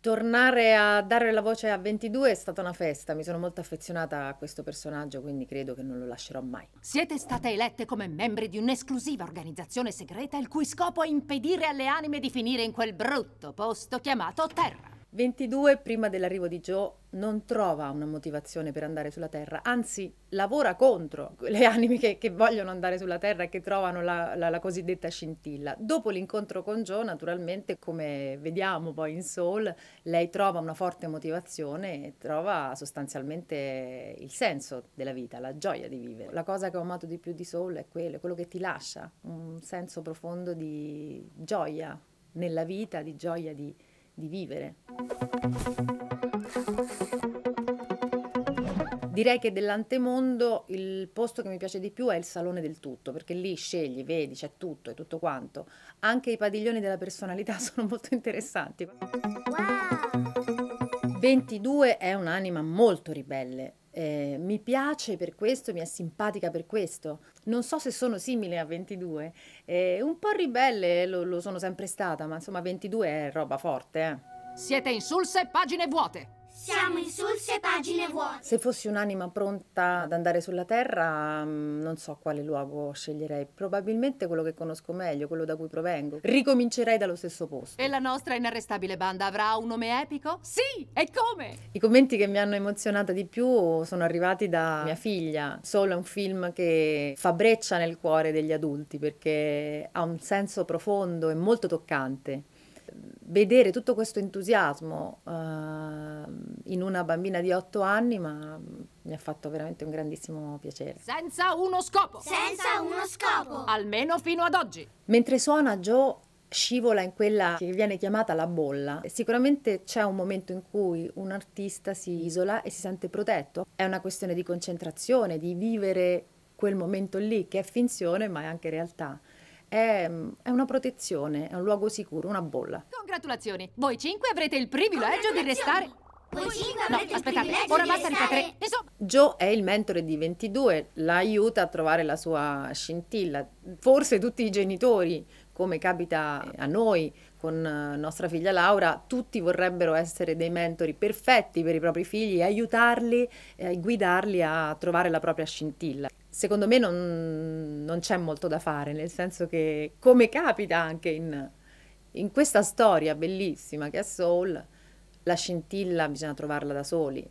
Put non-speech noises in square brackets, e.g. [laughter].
Tornare a dare la voce a 22 è stata una festa, mi sono molto affezionata a questo personaggio, quindi credo che non lo lascerò mai. Siete state elette come membri di un'esclusiva organizzazione segreta il cui scopo è impedire alle anime di finire in quel brutto posto chiamato Terra. 22, prima dell'arrivo di Joe, non trova una motivazione per andare sulla Terra, anzi lavora contro le anime che, che vogliono andare sulla Terra e che trovano la, la, la, cosiddetta scintilla. Dopo l'incontro con Joe, naturalmente, come vediamo poi in Soul, lei trova una forte motivazione e trova sostanzialmente il senso della vita, la gioia di vivere. La cosa che ho amato di più di Soul è quello, quello che ti lascia, un senso profondo di gioia nella vita, di gioia di di vivere. Direi che dell'antemondo il posto che mi piace di più è il salone del tutto, perché lì scegli, vedi, c'è tutto e tutto quanto. Anche i padiglioni della personalità [laughs] sono molto interessanti. Wow! 22 è un'anima molto ribelle, eh, mi piace per questo, mi è simpatica per questo. Non so se sono simile a 22, eh, un po' ribelle lo, lo, sono sempre stata, ma insomma 22 è roba forte. Eh. Siete insulse pagine vuote. Siamo insulse pagine vuote. Se fossi un'anima pronta ad andare sulla Terra, mm, non so quale luogo sceglierei. Probabilmente quello che conosco meglio, quello da cui provengo. Ricomincerei dallo stesso posto. E la nostra inarrestabile banda avrà un nome epico? Sì! E come? I commenti che mi hanno emozionata di più sono arrivati da mia figlia. Solo è un film che fa breccia nel cuore degli adulti perché ha un senso profondo e molto toccante vedere tutto questo entusiasmo uh, in una bambina di 8 anni ma mi ha fatto veramente un grandissimo piacere. Senza uno scopo! Senza uno scopo! Almeno fino ad oggi! Mentre suona Joe scivola in quella che viene chiamata la bolla. Sicuramente c'è un momento in cui un artista si isola e si sente protetto. È una questione di concentrazione, di vivere quel momento lì che è finzione ma è anche realtà è, è, una protezione, è un luogo sicuro, una bolla. Congratulazioni! Voi cinque avrete il privilegio di restare... Voi cinque no, aspettate, ora basta ripetere. Insomma... Joe è il mentore di 22, la aiuta a trovare la sua scintilla. Forse tutti i genitori, come capita a noi con eh, nostra figlia Laura, tutti vorrebbero essere dei mentori perfetti per i propri figli e aiutarli e guidarli a trovare la propria scintilla secondo me non, non, c'è molto da fare, nel senso che come capita anche in, in questa storia bellissima che è Soul, la scintilla bisogna trovarla da soli.